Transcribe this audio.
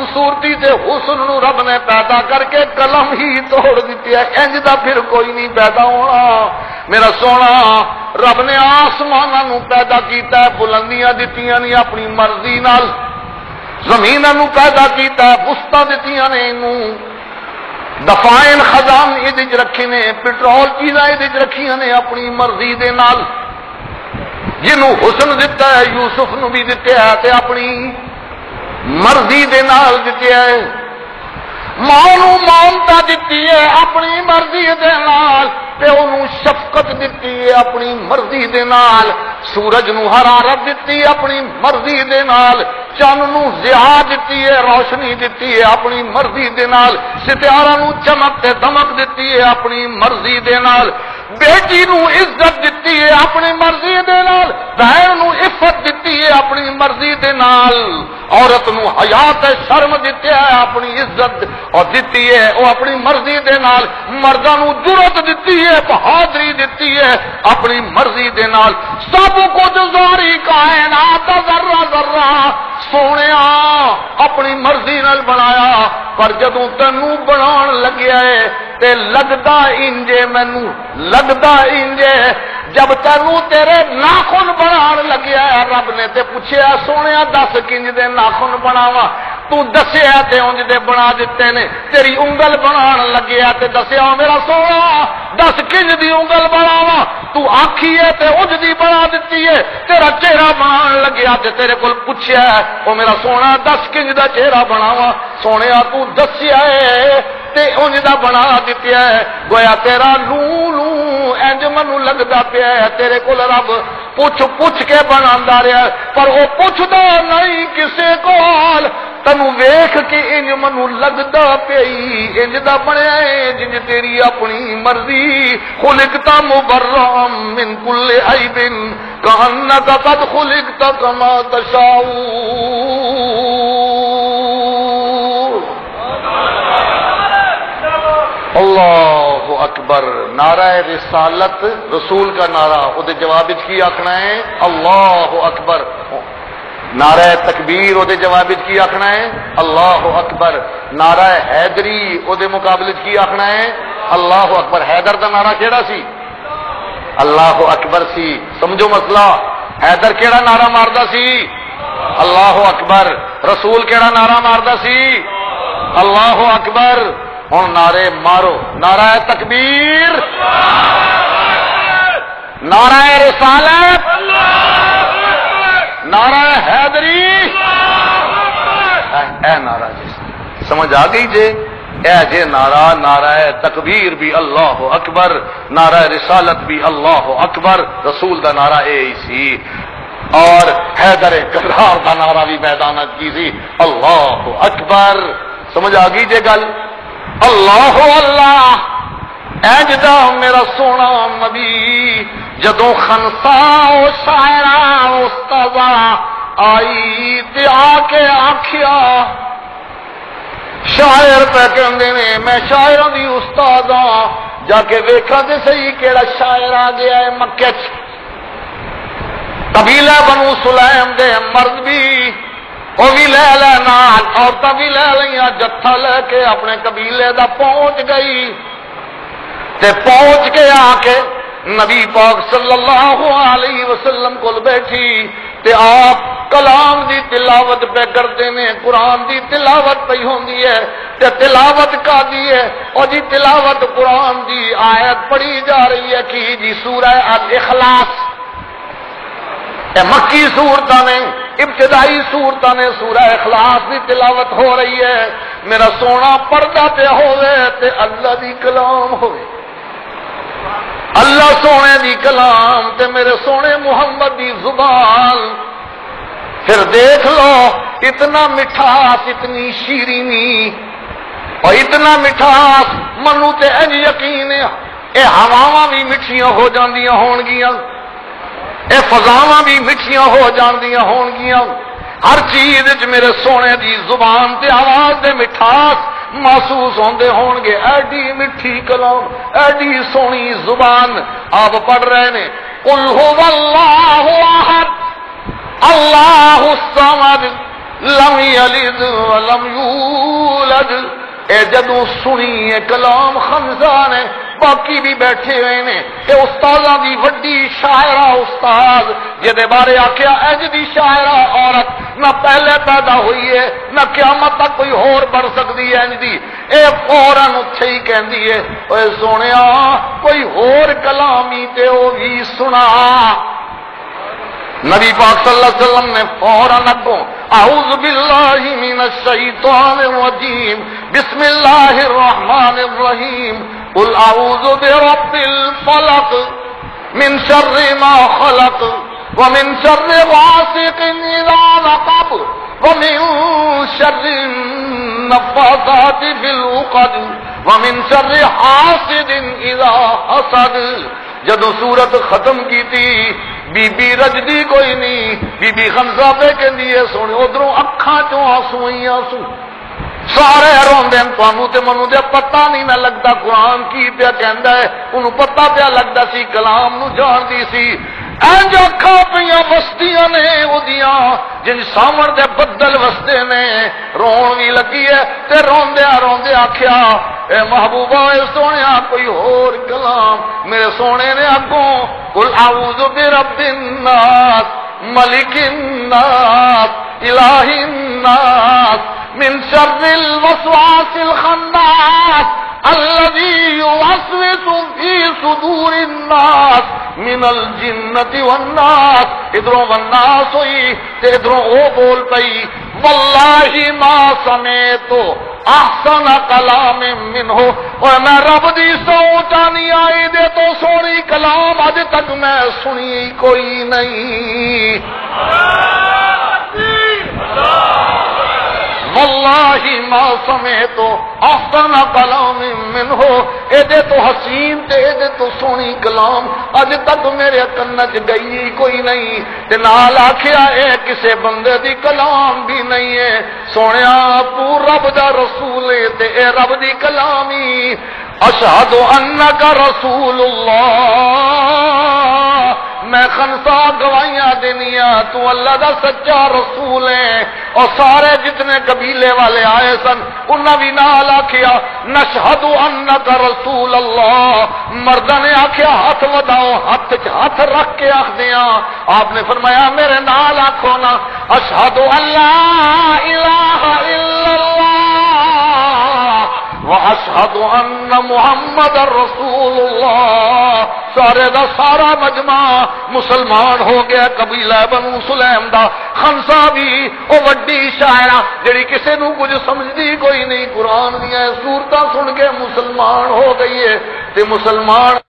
خوبصورتی سے حسن نو رب نے پیدا کر کے قلم ہی توڑ دیتی ہے۔ انج دا پھر کوئی نہیں پیدا ہونا۔ میرا سونا، رب نے آسمان نو پیدا کیتا ہے، بلندیاں دتیاں نہیں اپنی مرضی نال۔ زمین نو پیدا کیتا ہے بستا دتیاں نے اینو۔ دفائن خزان یہ رکھے نے، پٹرول چیزاں یہ رکھیاں نے اپنی مرضی دے نال۔ جنوں حسن دتا ہے، یوسف نو بھی دتا ہے تے اپنی۔ مرضی دے نال دتے ہے ماں نو مانتا دتی ہے اپنی مرضی دے نال تے اونوں شفقت دتی ہے اپنی مرضی دے نال سورج نو حرارت دتی ہے اپنی مرضی دے نال چن نو ضیا دتی ہے روشنی دتی ہے اپنی مرضی دے نال ستارہ نو چمک تے دمک دتی ہے اپنی مرضی دے نال بیٹی نو عزت دتی ہے اپنی مرضی دے نال، بہن نو عفت دتی ہے اپنی مرضی دے نال۔ عورت نو حیات شرم دتی ہے اپنی عزت، اور دتی ہے وہ اپنی مرضی دے نال۔ مرداں نو جرت دتی ہے، بہادری دتی ہے اپنی مرضی دے نال۔ سب کچھ زاری کائنات، ذرہ ذرہ سونے اپنی مرضی نال بنایا۔ پر جدوں تینوں بنا لگیا ہے تے لگتا انجے مینو لگتا انجے جب تینوں تیرے ناخن بنا لگیا ہے رب نے تے پوچھیا سونے دس کنج دے ناخن بناوا تو دسیا تے انج دے بنا دیتے نے، تیری انگل بنان لگیا تے دسیا میرا سونا، دس کنج دی انگل بناوا تو آخی تے انج دی بنا دیتی ہے، تیرا چہرہ بنان لگیا تے تیرے کول پوچھیا ہے، او میرا سونا، دس کنج دا چہرہ بناوا سونے تو دسیا ہے تے انج دا بنا دتیا ہے، گویا تیرا لو لو انج منو لگدا پیا ہے، تیرے کول رب پوچھ پوچھ کے بنا رہا ہے، پر وہ پوچھدا نہیں کسے کول۔ تنو ویخ کے انج منو لگدا پئی، انج دا بنیا ہے، جنج تیری اپنی مرضی۔ خلقتا مبرم من کل عیب کانک قد خلقتا کما تشاؤ اللہ اکبر، نعرہ رسالت، رسول کا نعرہ وہ جواب کی آخنا ہے، اللہ اکبر۔ نعرہ تکبیر وہ جواب کی آخنا ہے؟ اللہ اکبر. نعرہ حیدری وہ مقابلے کی آخنا ہے؟ اللہ اکبر. حیدر کا نعرہ کہڑا سی؟ اللہ اکبر سی. سمجھو مسئلہ. حیدر کہڑا نعرہ ماردا سی؟ اللہ اکبر. رسول کہڑا نعرہ ماردا سی؟ اللہ اکبر. ہوں نعرے مارو. نعرہ تکبیر. نعرہ رسالت. نعرہ حیدری۔ اے نعرہ جی سمجھ آ گئی جی؟ اے جے نعرہ نعرہ تکبیر بھی اللہ اکبر، نعرہ رسالت بھی اللہ اکبر، رسول دا نعرہ اے سی۔ اور حیدر کرار دا نعرہ بھی میدانت کی سی۔ اللہ اکبر، سمجھ آ گئی جے گل؟ اللہ اللہ۔ اجدا میرا سونا نبی جدو خنسا شاعرا استاد آئی تے آ کے آخیا شاعر پہ کہندے نے، میں شاعروں دی استاد ہاں جا کے ویکھا تے صحیح کیڑا شاعر آ گیا ہے مکے چ۔ قبیلہ بنو سلیم دے مرد بھی وہ بھی لے لے نال عورتیں بھی لے لیا جتھا لے کے اپنے قبیلے دا پہنچ گئی۔ تے پہنچ کے آ کے نبی پاک صلی اللہ علیہ وسلم کو بیٹھی تے آپ کلام دی تلاوت پہ کرتے نے قرآن دی تلاوت پہ ہوندی ہے تے تلاوت کا دی ہے اور جی تلاوت قرآن دی آیت پڑھی جا رہی ہے کہ جی سورہ الاخلاص اے مکی سورت نے ابتدائی سورت نے سورہ اخلاص کی تلاوت ہو رہی ہے، میرا سونا پردہ پہ ہوئے تے اللہ دی کلام ہوئے اللہ سونے دی کلام تے میرے سونے محمد دی زبان۔ پھر دیکھ لو، اتنا مٹھاس، اتنی شیرینی۔ اور اتنا مٹھاس، منو تے این یقین اے ہواواں بھی مٹھیاں ہو جاندیاں ہون گیاں۔ اے فضاواں بھی مٹھیاں ہو جاندیاں ہون گیاں۔ ہر چیز وچ میرے سونے دی زبان تے آواز دے مٹھاس۔ محسوس ہوندے ہون گے ایڈی مٹھی کلام ایڈی سونی زبان آپ پڑھ رہے نے قل هو اللہ احد اللہ الصمد لم یلد ولم یولد اے جدو سنی کلام خمزہ نے باقی بھی بیٹھے ہوئے نے کہ استاد دی وڈی شاعرہ استاد جہد بارے آخیا اج دی شاعرہ عورت نہ پہلے پیدا ہوئی ہے، نہ قیامت تک کوئی ہور بڑھ سکتی ہے انج دی۔ اے فورن اتے ہی کہندی ہے اے سونے کوئی ہور کلامی تے او بھی سنا۔ نبی پاک صلی اللہ علیہ وسلم نے فوراً اگوں، اعوذ باللہ من الشیطان الرجیم، بسم اللہ الرحمن الرحیم، قل اعوذ برب الفلق من شر ما خلق۔ ومن شر غاسق اذا وقب ومن شر النفاثات في العقد، ومن شر حاسد اذا حسد. جدو سورت ختم کی تھی، بی بی رجدی کوئی نہیں، بی بی خنزہ پہ کہ سونے ادھروں اکھاں چوں آسو ہی آسو سارے روندے تمہوں تے منو دے، پتہ نہیں نہ لگتا قرآن کی پیا کہندا ہے انہوں پتہ پیا لگتا سی، کلام نو جان دی سی۔ اینج اکھا پیا وستیاں نے اودیاں، جن سامن دے بدل وستے نے۔ رون بھی لگی ہے تے روندیا روندے آکھیا، اے محبوبہ، اے سونیا، کوئی اور کلام میرے سونے نے اگوں قل اعوذ برب الناس، ملک الناس، الہ الناس، من شر الوسواس الخناس الذي يوسوس في صدور الناس من الجنة والناس. ادھروں والناس ہوئی تے ادھروں او بول پئی. واللہ ما سمیتو احسن کلام من ہو اور میں رب دی سوچا نہیں آئی دے تو سونی کلام اج تک میں سنی کوئی نہیں. اللہ. واللہ ما سمے تو احسن کلام من ہو اے دے تو حسین تے اے دے تو سونی کلام، اج تک میرے کن چ گئی کوئی نہیں، تے نال آکھیا اے کسے بندے دی کلام بھی نہیں ہے سونیا، تو رب دا رسول تے اے رب دی کلامی۔ اشہد انک رسول اللہ۔ میں خنسا گوائیاں دنیا تو اللہ دا سچا رسول ہے۔ اور سارے جتنے قبیلے والے آئے سن، انہاں بھی نال آکھیا نشہد انک رسول اللہ۔ مرد نے آکھیا، ہاتھ وداؤ ہاتھ ہاتھ رکھ کے آخ دیا آپ نے فرمایا، میرے نال آکھو نا۔ اشہد اللہ الہ الا اللہ۔ واشهد ان محمد رسول اللہ۔ سارے دا سارا مجمع مسلمان ہو گیا، قبیلہ بنو سلیم دا خنسا بھی، او وڈی شاعرہ جڑی کسے نو کچھ سمجھدی کوئی نہیں، قرآن دیا صورتاں سن کے مسلمان ہو گئی ہے۔ تے مسلمان